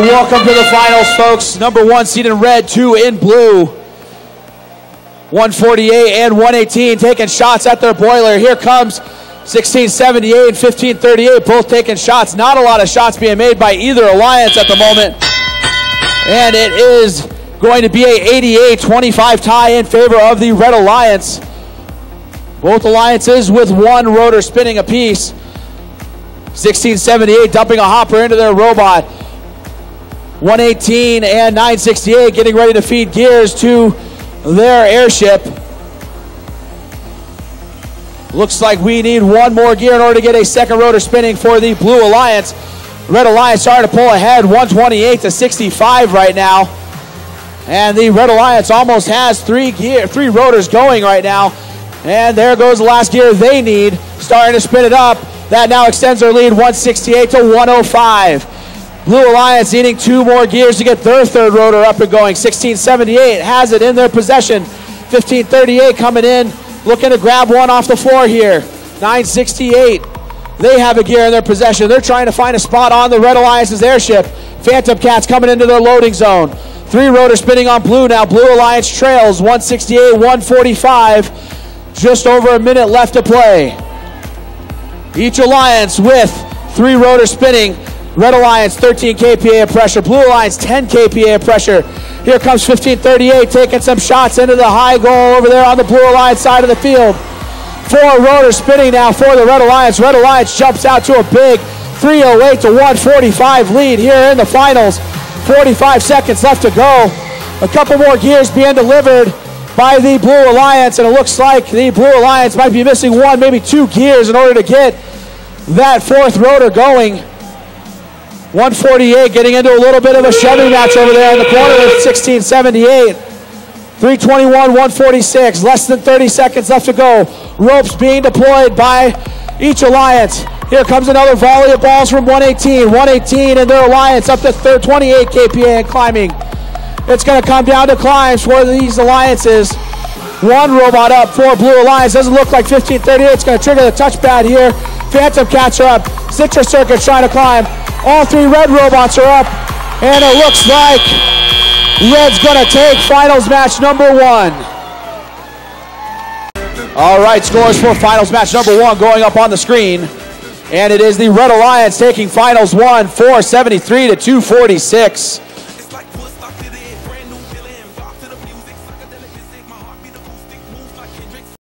welcome to the finals, folks. Number one seed in red, two in blue. 148 and 118 taking shots at their boiler. Here comes 1678 and 1538, both taking shots. Not a lot of shots being made by either alliance at the moment. And it is going to be a 88-25 tie in favor of the Red Alliance. Both alliances with one rotor spinning apiece. 1678 dumping a hopper into their robot. 118 and 968 getting ready to feed gears to their airship. Looks like we need one more gear in order to get a second rotor spinning for the Blue Alliance. Red Alliance starting to pull ahead 128 to 65 right now. And the Red Alliance almost has three gear, three rotors going right now. And there goes the last gear they need. Starting to spin it up. That now extends their lead 168 to 105. Blue Alliance needing two more gears to get their third rotor up and going. 1678 has it in their possession. 1538 coming in, looking to grab one off the floor here. 968. They have a gear in their possession. They're trying to find a spot on the Red Alliance's airship. Phantom Catz coming into their loading zone. Three rotor spinning on blue now. Blue Alliance trails 168, 145. Just over a minute left to play. Each alliance with three rotors spinning. Red Alliance 13 kPa of pressure. Blue Alliance 10 kPa of pressure. Here comes 1538 taking some shots into the high goal over there on the Blue Alliance side of the field. Four rotors spinning now for the Red Alliance. Red Alliance jumps out to a big 308 to 145 lead here in the finals. 45 seconds left to go. A couple more gears being delivered by the Blue Alliance, and it looks like the Blue Alliance might be missing one, maybe two gears in order to get that fourth rotor going. 148 getting into a little bit of a shoving match over there in the corner with 1678. 321, 146, less than 30 seconds left to go. Ropes being deployed by each alliance. Here comes another volley of balls from 118. 118 and their alliance up to 28 kPa and climbing. It's going to come down to climbs for these alliances. One robot up for Blue Alliance. Doesn't look like 1538. It's going to trigger the touchpad here. Phantom are up. Citrus Circuit trying to climb. All three red robots are up. And it looks like Red's going to take finals match number one. All right, scores for finals match number one going up on the screen. And it is the Red Alliance taking finals one, 473 to 246.